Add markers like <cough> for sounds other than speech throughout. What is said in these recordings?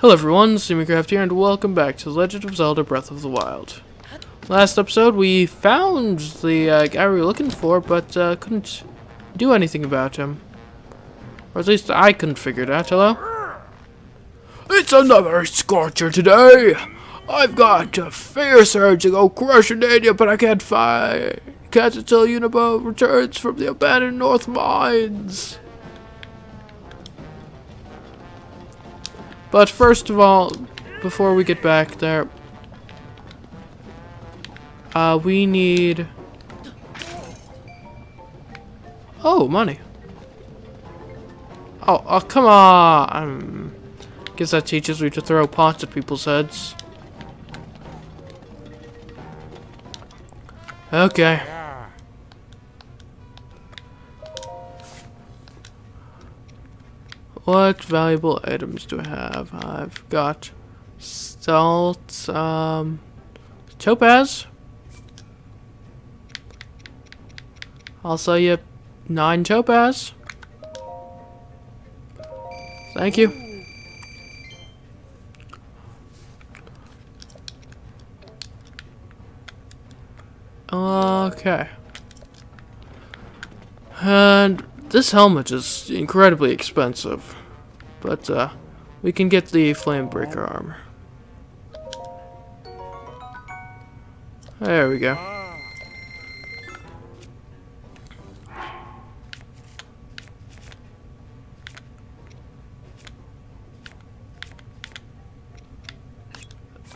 Hello everyone, CMeeCraft here, and welcome back to Legend of Zelda Breath of the Wild. Last episode, we found the uh, guy we were looking for, but uh, couldn't do anything about him. Or at least I couldn't figure it out. Hello? It's another scorcher today! I've got a fierce urge to go crushing India, but I can't find... Can't tell Yunobo returns from the abandoned North Mines. But first of all, before we get back there, uh, we need... Oh, money. Oh, oh, come on! Guess that teaches me to throw pots at people's heads. Okay. What valuable items do I have? I've got salt, um, topaz. I'll sell you nine topaz. Thank you. Okay. And this helmet is incredibly expensive. But, uh, we can get the Flamebreaker armor. There we go.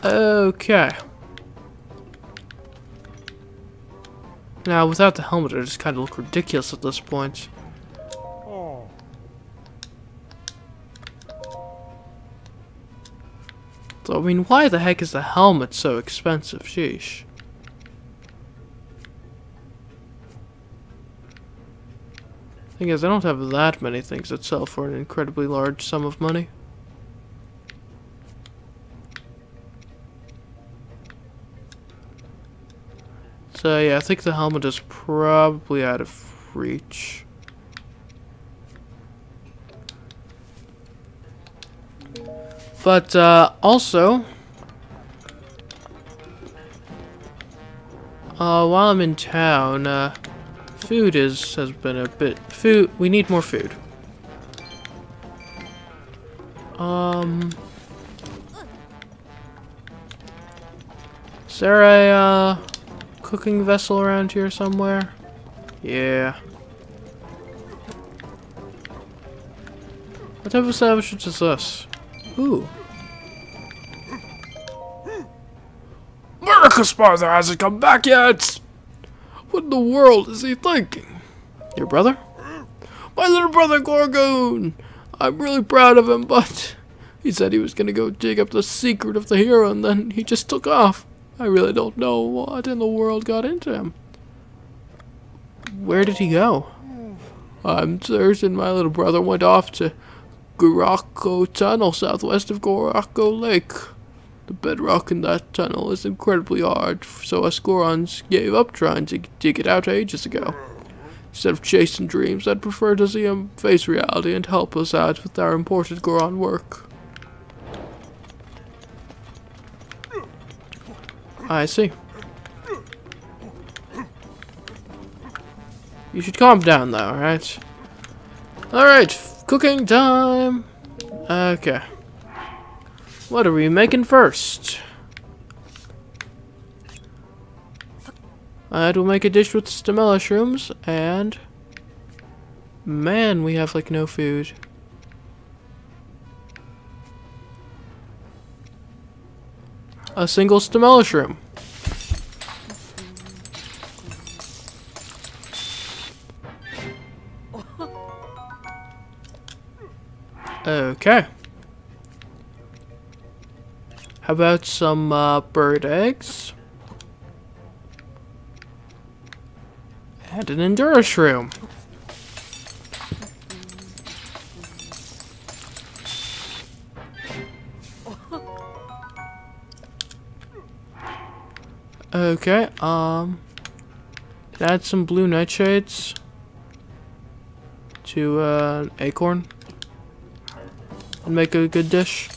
Okay. Now, without the helmet, I just kind of look ridiculous at this point. So, I mean, why the heck is the helmet so expensive? Sheesh. Thing is, I don't have that many things that sell for an incredibly large sum of money. So yeah, I think the helmet is probably out of reach. But uh, also, uh, while I'm in town, uh, food is has been a bit food. We need more food. Um, is there a uh, cooking vessel around here somewhere? Yeah. What type of establishment is this? Ooh. Marcus Spartha hasn't come back yet! What in the world is he thinking? Your brother? My little brother Gorko! I'm really proud of him, but he said he was gonna go dig up the secret of the hero and then he just took off. I really don't know what in the world got into him. Where did he go? I'm certain my little brother went off to Gorko Tunnel southwest of Gorko Lake. The bedrock in that tunnel is incredibly hard, so us Gorons gave up trying to dig it out ages ago. Instead of chasing dreams, I'd prefer to see him face reality and help us out with our important Goron work. I see. You should calm down though, alright? Alright, cooking time! Okay. What are we making first? Uh, and we'll make a dish with stamella shrooms and... Man, we have like no food. A single stamella shroom. Okay. How about some uh, bird eggs? And an Endura shroom. Okay, um... Add some blue nightshades to uh, an acorn and make a good dish.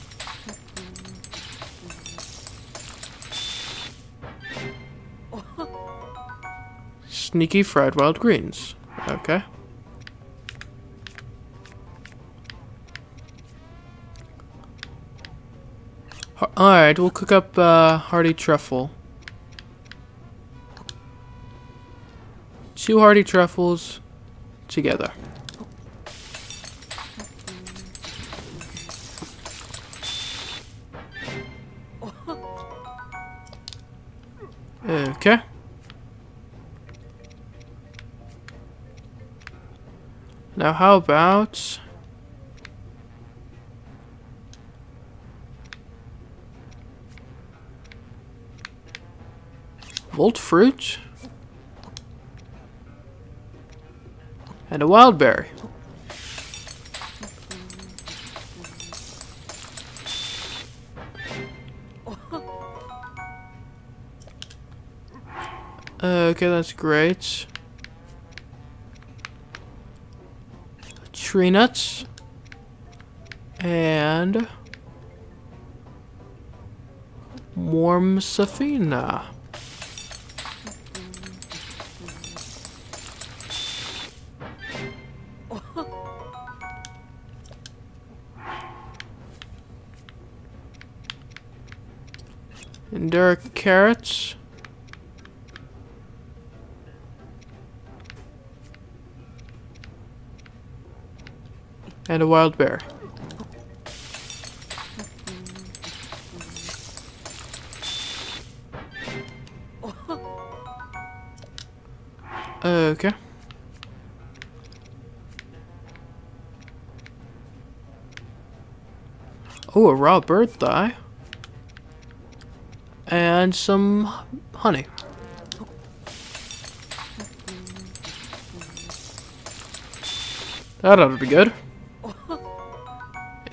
Sneaky fried wild greens. Okay. Alright, we'll cook up uh, hearty truffle. Two hearty truffles together. Okay. Now how about... Volt fruit? And a wild berry. Uh, okay, that's great. Tree nuts. And... Warm Safflina. <laughs> and Endura carrots. And a wild bear. Okay. Oh, a raw bird thigh. And some honey. That ought to be good.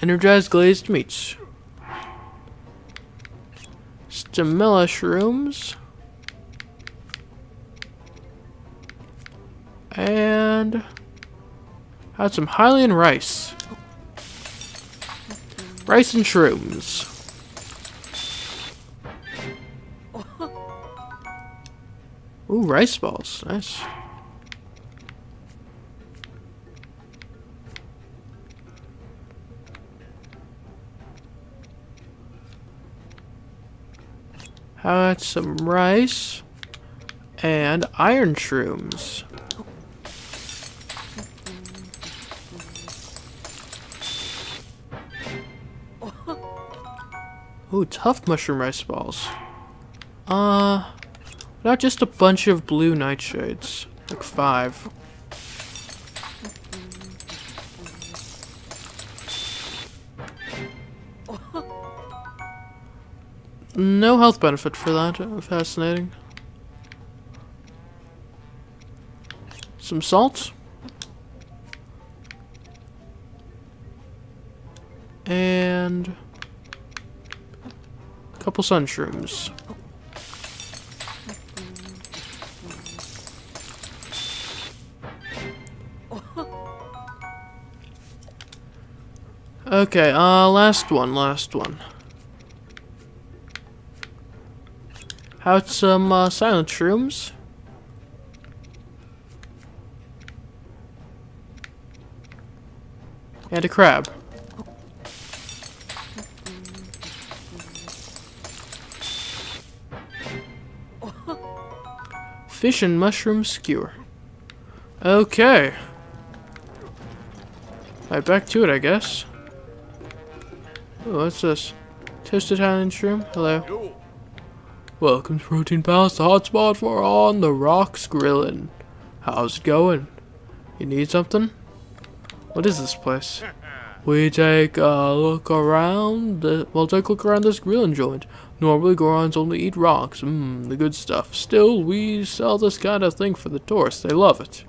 Energized glazed meats. Stamella shrooms. And had some Hylian rice. Rice and shrooms. <laughs> Ooh, rice balls. Nice. About some rice and iron shrooms? Ooh, tough mushroom rice balls. Uh, not just a bunch of blue nightshades. Like five. No health benefit for that. Fascinating. Some salt. And a couple sunshrooms. Okay, uh, last one, last one. About some uh, silent shrooms? And a crab. Fish and mushroom skewer. Okay. Right, back to it, I guess. Oh, what's this? Toasted Hylian shroom? Hello. Welcome to Protein Palace, the hotspot for On the Rocks Grillin'. How's it going? You need something? What is this place? <laughs> We take a look around, the, well take a look around this grilling joint. Normally Gorons only eat rocks, mmm, the good stuff. Still, we sell this kind of thing for the tourists, they love it.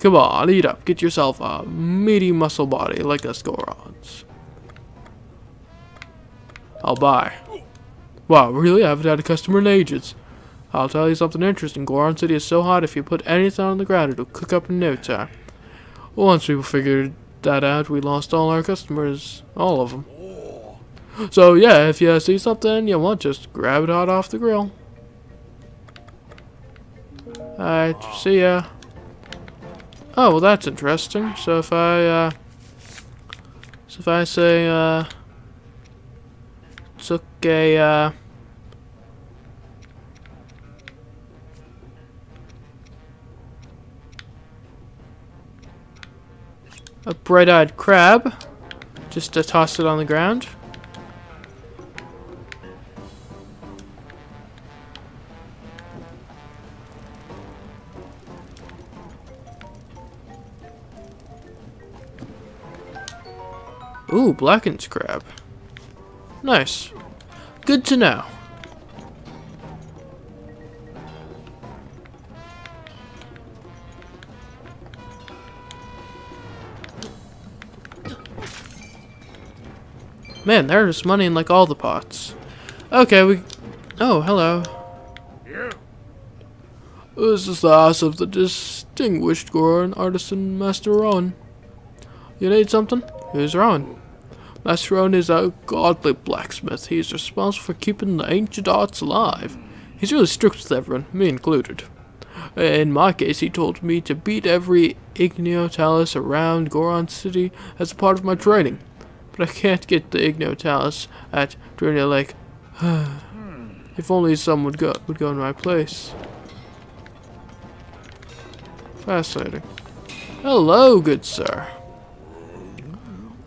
Come on, eat up, get yourself a meaty muscle body like us Gorons. I'll buy. Wow, really? I haven't had a customer in ages. I'll tell you something interesting. Goron City is so hot, if you put anything on the ground, it'll cook up in no time. Once we figured that out, we lost all our customers. All of them. So, yeah, if you see something you want, just grab it hot off the grill. Alright, see ya. Oh, well that's interesting. So if I, uh... So if I say, uh... A, uh... A bright-eyed crab. Just to toss it on the ground. Ooh, blackened crab. Nice. Good to know. Man, there's money in like all the pots. Okay, we... Oh, hello. Yeah. This is the house of the distinguished Goron artisan Master Rohan. You need something? Who's Rohan? Master Rohan is a godly blacksmith. He is responsible for keeping the ancient arts alive. He's really strict with everyone, me included. In my case, he told me to beat every Igneo Talus around Goron City as a part of my training. But I can't get the Igneo Talus at Darunia Lake. <sighs> if only someone would go, would go in my place. Fascinating. Hello, good sir.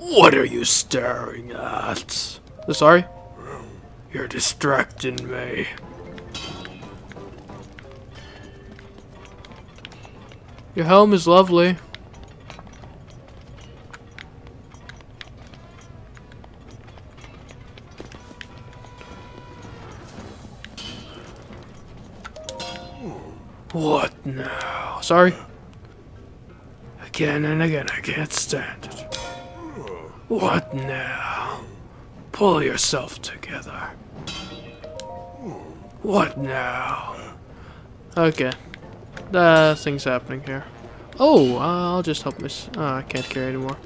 What are you staring at? Oh, sorry? You're distracting me. Your home is lovely. What now? Sorry? Again and again, I can't stand. What now? Pull yourself together. What now? Okay. Uh, thing's happening here. Oh, uh, I'll just help this. Oh, I can't carry anymore.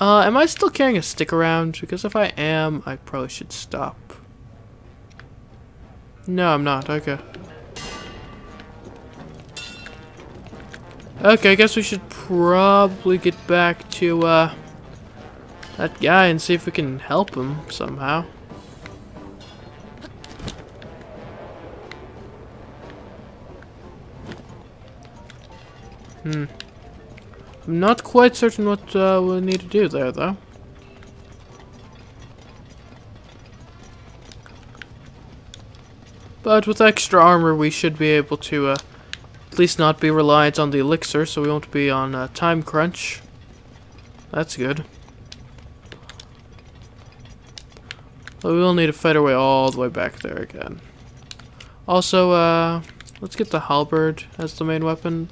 Uh, am I still carrying a stick around? Because if I am, I probably should stop. No, I'm not. Okay. Okay, I guess we should probably get back to, uh, that guy and see if we can help him somehow. Hmm. I'm not quite certain what uh, we need to do there, though. But with extra armor, we should be able to uh, at least not be reliant on the elixir, so we won't be on uh, time crunch. That's good. But we will need to fight our way all the way back there again. Also, uh, let's get the halberd as the main weapon.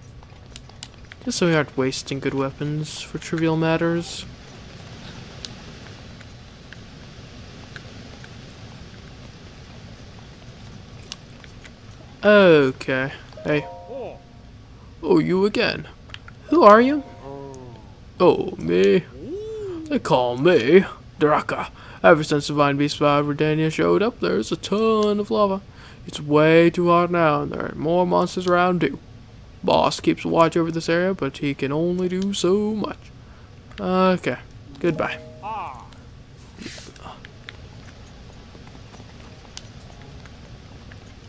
Just so we aren't wasting good weapons for trivial matters. Okay. Hey. Oh, you again. Who are you? Oh, me? They call me Draka. Ever since the Divine Beast Vah Rudania showed up, there's a ton of lava. It's way too hot now, and there are more monsters around too. Boss keeps watch over this area, but he can only do so much. Okay. Goodbye.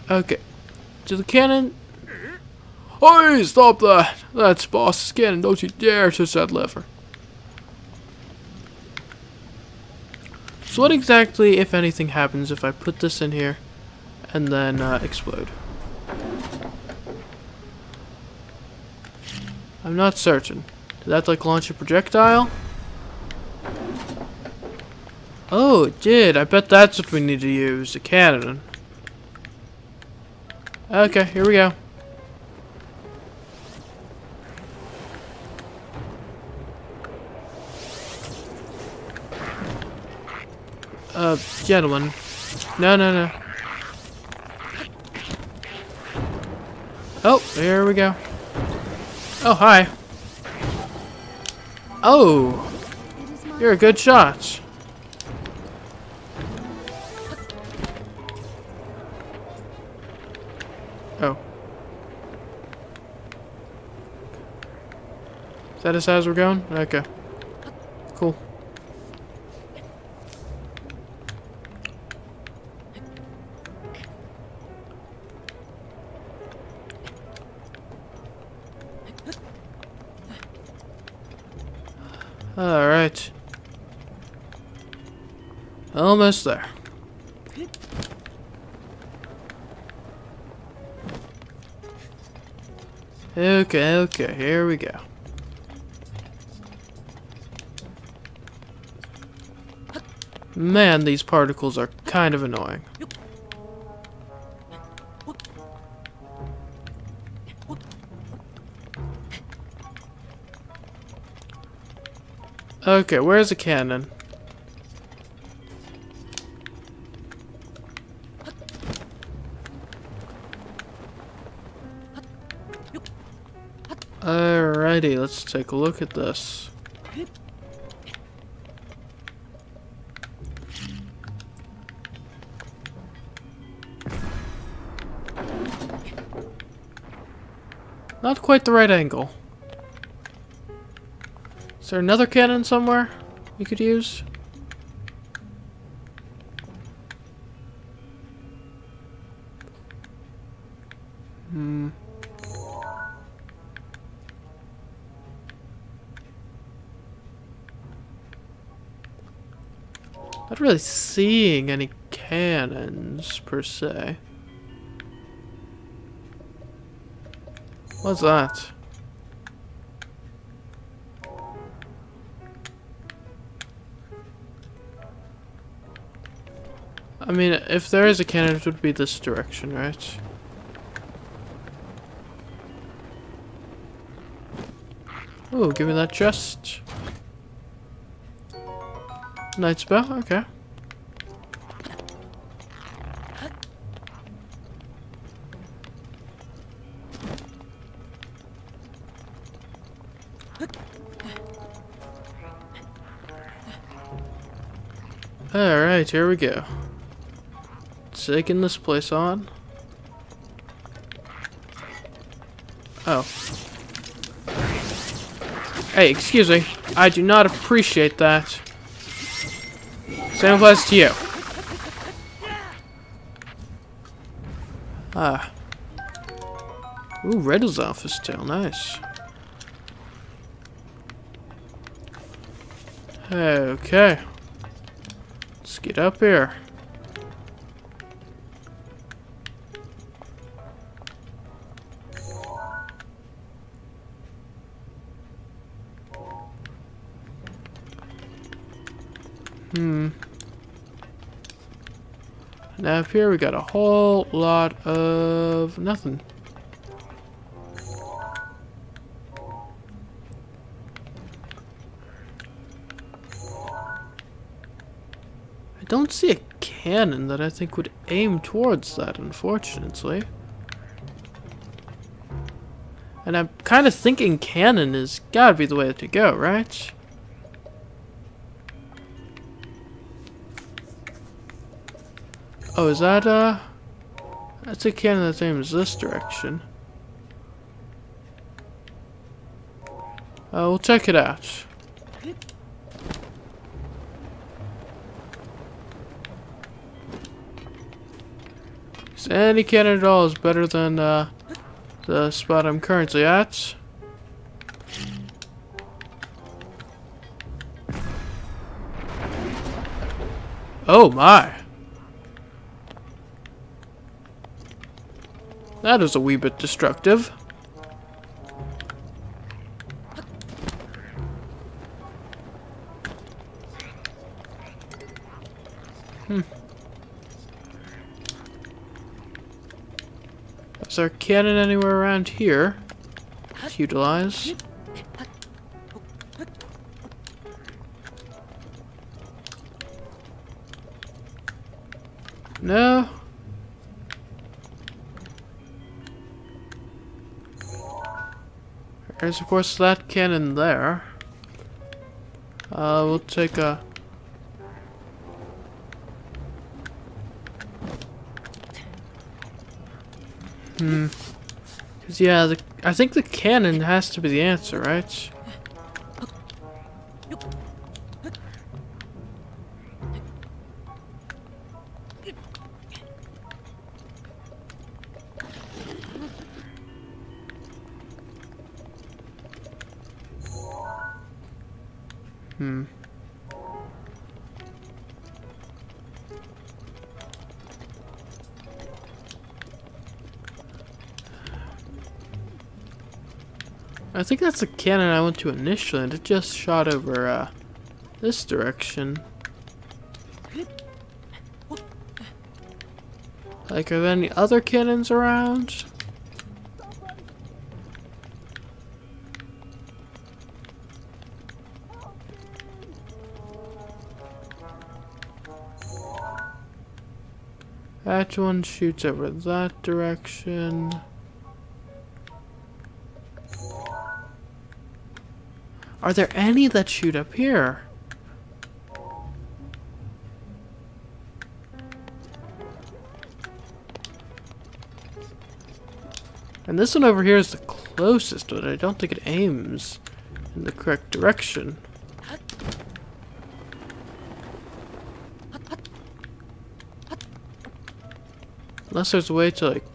Okay. To the cannon. Hey, stop that! That's boss's cannon. Don't you dare touch that lever. So what exactly, if anything, happens if I put this in here and then uh, explode? I'm not certain. Did that like launch a projectile? Oh, it did. I bet that's what we need to use, a cannon. Okay, here we go. gentlemen. No, no, no. Oh, there we go. Oh, hi. Oh! You're a good shot. Oh. Is that as high as we're going? Okay. Alright. Almost there. Okay, okay, here we go. Man, these particles are kind of annoying. Okay, where's the cannon? Alrighty, let's take a look at this. Not quite the right angle. There another cannon somewhere we could use? Hmm. Not really seeing any cannons per se. What's that? I mean, if there is a cannon, it would be this direction, right? Oh, give me that chest. Night spell, okay. Alright, here we go. Taking this place on. Oh. Hey, excuse me. I do not appreciate that. Same applies to you. Ah. Ooh, red Lizalfos tail. Nice. Okay. Let's get up here. Now up here we got a whole lot of nothing. I don't see a cannon that I think would aim towards that, unfortunately. And I'm kind of thinking cannon is gotta be the way to go, right? Oh, is that, uh... That's a cannon that aims this direction. Uh, we'll check it out. Any cannon at all is better than, uh, the spot I'm currently at. Oh my! That is a wee bit destructive. Hmm. Is there a cannon anywhere around here? Utilize. No. There's of course that cannon there. Uh, we'll take a... Hmm. Cause yeah, the, I think the cannon has to be the answer, right? That's the cannon I went to initially, and it just shot over, uh, this direction. Like, are there any other cannons around? That one shoots over that direction. Are there any that shoot up here? And this one over here is the closest, but I don't think it aims in the correct direction. Unless there's a way to, like,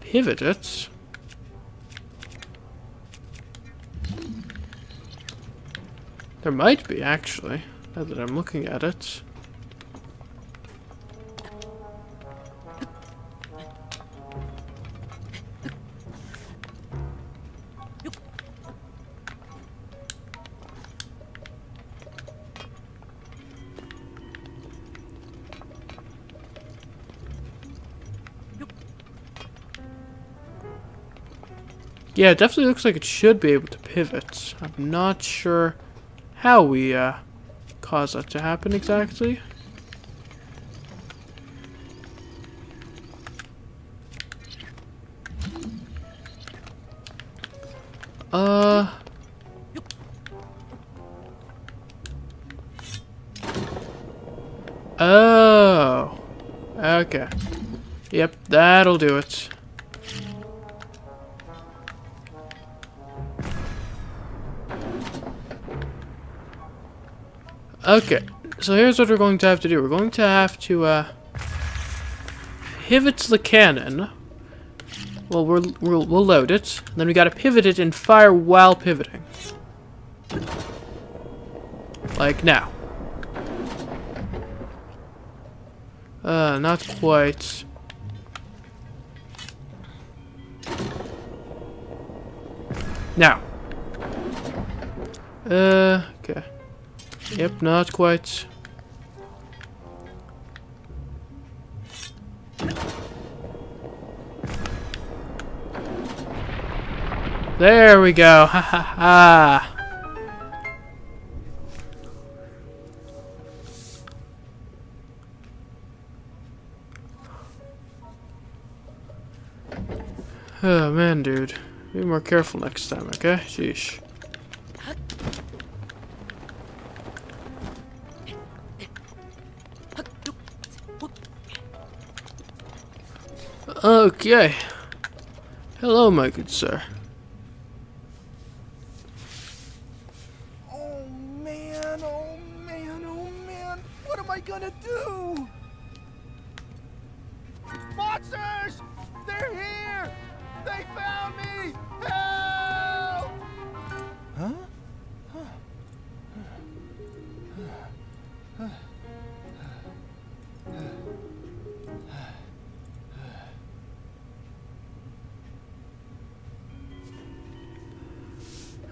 pivot it. There might be, actually, now that I'm looking at it. Yeah, it definitely looks like it should be able to pivot. I'm not sure how we uh, cause that to happen exactly. Uh... Oh. Okay. Yep, that'll do it. Okay, so here's what we're going to have to do. We're going to have to, uh, pivot the cannon. Well, we're, we'll, we'll load it. then we gotta pivot it and fire while pivoting. Like now. Uh, not quite. Now. Uh. Yep, not quite. There we go. Ha ha ha. Oh man, dude. Be more careful next time, okay? Sheesh. Okay. Hello, my good sir.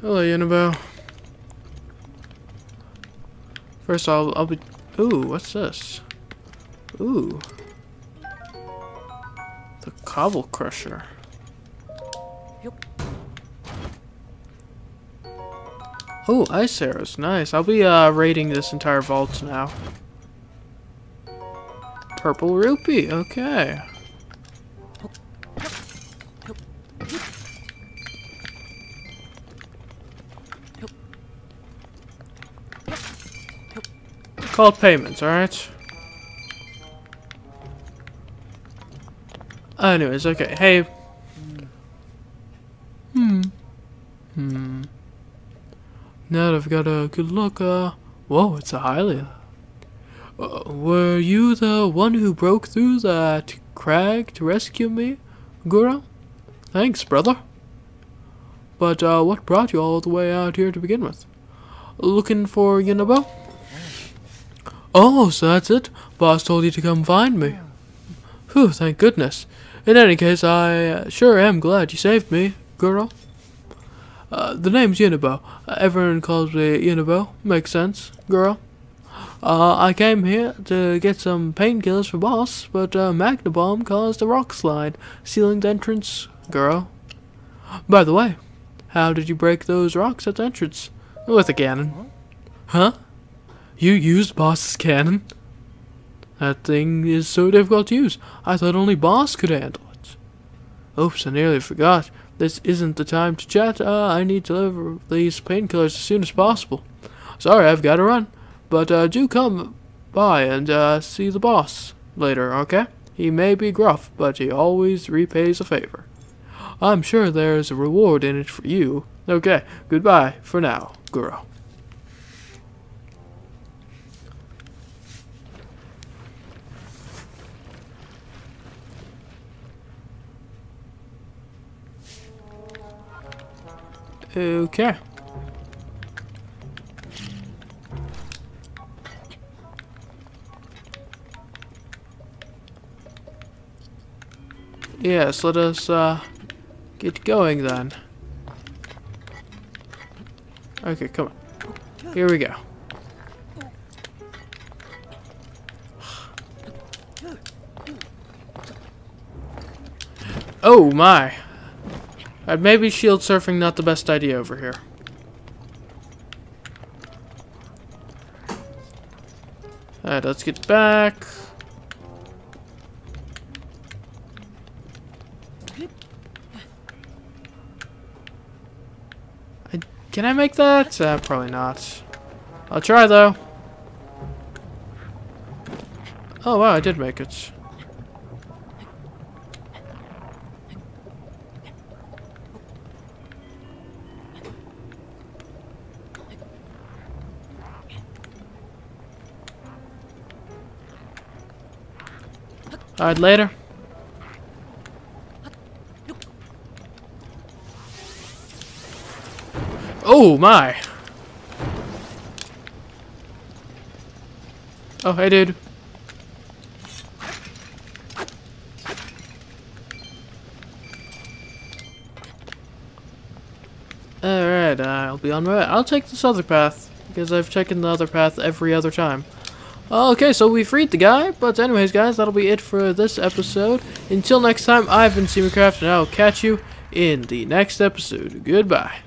Hello, Unibel. First, I'll I'll be. Ooh, what's this? Ooh, the Cobble Crusher. Oh, ice arrows, nice. I'll be uh raiding this entire vault now. Purple rupee, okay. Called payments, alright? Anyways, okay, hey. Hmm. Hmm. Now that I've got a good look, uh, whoa, it's a Hylia. Uh, were you the one who broke through that crag to rescue me, Gura? Thanks, brother. But, uh, what brought you all the way out here to begin with? Looking for Yunobo? Oh, so that's it? Boss told you to come find me. Whew, thank goodness. In any case, I uh, sure am glad you saved me, girl. Uh, the name's Yunobo. Everyone calls me Yunobo. Makes sense, girl. Uh, I came here to get some painkillers for boss, but uh, Magnabomb caused a rock slide, sealing the entrance, girl. By the way, how did you break those rocks at the entrance? With a cannon. Huh? You used boss's cannon? That thing is so difficult to use. I thought only boss could handle it. Oops, I nearly forgot. This isn't the time to chat. Uh, I need to deliver these painkillers as soon as possible. Sorry, I've got to run. But uh, do come by and uh, see the boss later, okay? He may be gruff, but he always repays a favor. I'm sure there's a reward in it for you. Okay, goodbye for now, Guro. Okay. Yes, let us uh, get going then. Okay, come on. Here we go. Oh my. Uh, maybe shield surfing not the best idea over here. Alright, let's get back. I, can I make that? Uh, probably not. I'll try though. Oh wow, I did make it. Alright, later. Oh my! Oh, hey dude. Alright, I'll be on my way. I'll take this other path, because I've taken the other path every other time. Oh, okay, so we freed the guy, but anyways, guys, that'll be it for this episode. Until next time, I've been CMeeCraft, and I'll catch you in the next episode. Goodbye.